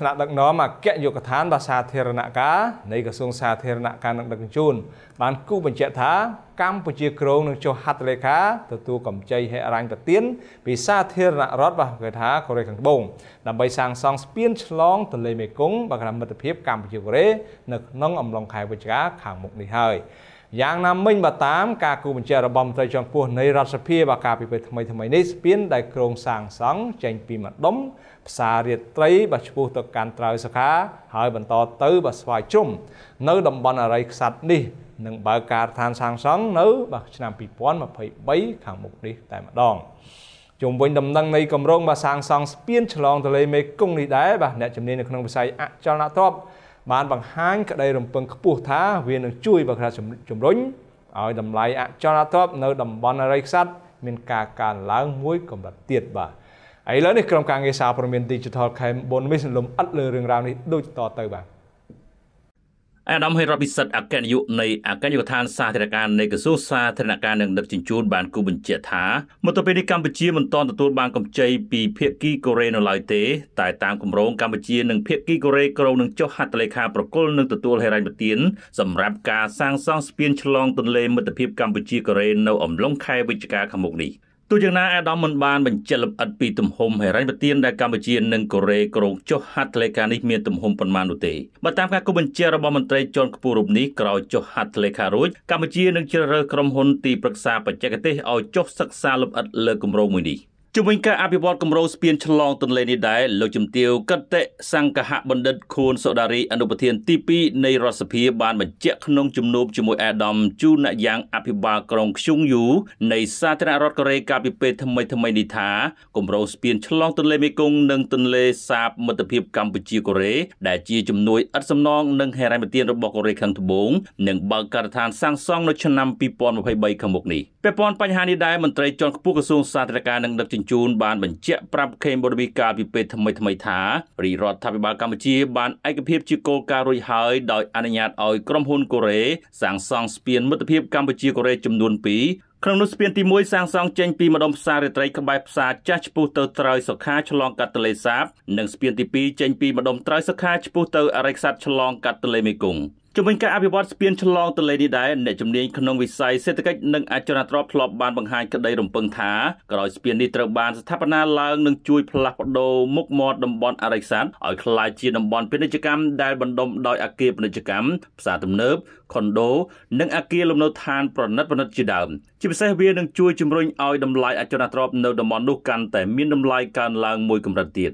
ថ្នាក់ដឹកនាំអគ្គនាយកដ្ឋានបាទសាធារណការនៃក្រសួងសាធារណការនិងដឹកជញ្ជូនបានគូបញ្ជាក់ថាកម្ពុជាក្រងនឹងចុះហត្ថលេខាទទួលកម្ចីហិរញ្ញប្បទានពីសាធារណរដ្ឋបាទគេថាកូរ៉េខាងត្បូងដើម្បីសាងសង់ស្ពានឆ្លងទន្លេមេគង្គបាទក្រមិត្តភាពកម្ពុជាកូរ៉េនៅក្នុងអំឡុងខែវិច្ឆិកាខាងមុខនេះហើយ យ៉ាងណាមិញបើតាមការគូបញ្ជាក់របស់មន្ត្រីជាន់ខ្ពស់នៃរដ្ឋសភាបើការពីពេលថ្មីថ្មីនេះស្ពានដែលក្រុងសាងសង់ចេញពីម្ដុំផ្សាររាត្រីបើឈ្មោះទៅកាន់ត្រើយសខាហើយបន្តទៅបើស្វាយជ្រុំនៅតំបន់អរិយខ្សាត់នេះនឹងបើកការដ្ឋានសាងសង់នៅបាទឆ្នាំ2023ខាងមុខនេះតែម្ដងជុំវិញដំណឹងនៃគម្រោងបាទសាងសង់ស្ពានឆ្លងទន្លេមេគង្គនេះដែរបាទអ្នកជំនាញនៅក្នុងវិស័យអចលនទ្រព្យ បានបង្ហាញក្តីរំពឹងខ្ពស់ថាវានឹងជួយបើថាជំរុញឲ្យតម្លៃអចលនទ្រព្យនៅតំបន់អរិយខ្សាត់មានការកើនឡើងមួយកម្រិតទៀតបាទឥឡូវនេះក្រុមការងារសារព័ត៌មាន Digital Cam 4 Miss លំអិតលើរឿងរ៉ាវនេះដូចតទៅបាទ អាដាមហេរ៉ាពិសិដ្ឋអគ្គនាយកនៃអគ្គនាយកដ្ឋានសាធារណការនៃក្រសួងសាធារណការនិងដឹកជញ្ជូនបានគូបញ្ជាក់ថាមកទល់ពេលនេះកម្ពុជាមិនទាន់ទទួលបានកម្ចីពីភាគីកូរ៉េនៅឡើយទេតែតាមគម្រោងកម្ពុជានិងភាគីកូរ៉េក្រុងនឹងចុះហត្ថលេខាប្រគល់នឹងទទួលហិរញ្ញប្បទានសម្រាប់ការសាងសង់ស្ពានឆ្លងទន្លេមិត្តភាពកម្ពុជាកូរ៉េនៅអំឡុងខែវិច្ឆិកាខាងមុខនេះ ទោះយ៉ាងណាអាដាមមិនបានបញ្ជាក់លម្អិតពីទំហំហិរញ្ញប្បទានដែលកម្ពុជានិងកូរ៉េក្រុងចុះហត្ថលេខានេះមានទំហំប៉ុន្មាននោះទេបើតាមការគូបញ្ជាក់របស់មន្ត្រីជាន់ខ្ពស់រូបនេះក្រោយចុះហត្ថលេខារួចកម្ពុជានឹងជ្រើសរើសក្រុមហ៊ុនទីប្រឹក្សាបច្ចេកទេសឲ្យចុះសិក្សាលម្អិតលើគម្រោងមួយនេះ។ ជំវិញការអភិវឌ្ឍគម្រោងស្ពានឆ្លងទន្លេនេះដែរលោកជំទាវកតេសង្កហបណ្ឌិតខួនសូដារីអនុប្រធានទី2នៃរដ្ឋសភាបានបញ្ជាក់ក្នុងជំនួបជាមួយអេដាមជូណាយ៉ាងអភិបាលក្រុងខ្ជុងយូនៃសាធារណរដ្ឋកូរ៉េកាលពីពេលថ្មីថ្មីនេះថាគម្រោងស្ពានឆ្លងទន្លេមេគង្គនិងទន្លេសាបមិត្តភាពកម្ពុជាកូរ៉េដែលជាជំនួយឥតសំណងនិងហេរ៉ាញ់ទានរបស់កូរ៉េខាងត្បូងនឹងបើកការដ្ឋានសាងសង់នៅឆ្នាំ2023ខាងមុខនេះពាក់ព័ន្ធបញ្ហានេះដែរមន្ត្រីជាន់ខ្ពស់ក្រសួងសាធារណការនិងដឹកជញ្ជូនបានបញ្ជាក់ប្រាប់ខេមបូរវីកាលពីពេលថ្មីថ្មីថារាជរដ្ឋាភិបាលកម្ពុជាបានឯកភាពជាគោលការណ៍រួចហើយដោយអនុញ្ញាតឲ្យក្រុមហ៊ុនកូរ៉េសាងសង់ស្ពានមិត្តភាពកម្ពុជាកូរ៉េចំនួន2ក្នុងនោះស្ពានទី1សាងសង់ចេញពីម្ដុំផ្សាររាត្រីក្បែរផ្សារចាស់ឆ្ពោះទៅត្រើយសុខាឆ្លងកាត់ទន្លេសាប និងស្ពានទី2ចេញពីម្ដុំត្រើយសុខាឆ្ពោះទៅអរិយខ្សាត់ឆ្លងកាត់ទន្លេមេគង្គ ជំវិញការអភិវឌ្ឍស្ពានឆ្លងទន្លេនេះដែរអ្នកជំនាញក្នុងវិស័យសេដ្ឋកិច្ចនិងអចលនទ្រព្យធ្លាប់បានបង្ហាញក្តីរំពឹងថាក្រោយស្ពាននេះត្រូវបានស្ថាបនាឡើងនឹងជួយផ្លាស់ប្ដូរមុខមាត់តំបន់អរិយស័តឲ្យក្លាយជាតំបន់ពាណិជ្ជកម្មដែលបណ្ដុំដោយអគារពាណិជ្ជកម្មផ្សារទំនើបខុនដូនិងអគារលំនៅឋានប្រណិតប្រណិតជាដើមជាពិសេសវានឹងជួយជំរុញឲ្យតម្លៃអចលនទ្រព្យនៅតំបន់នោះកាន់តែមានតម្លៃកើនឡើងមួយកម្រិតទៀត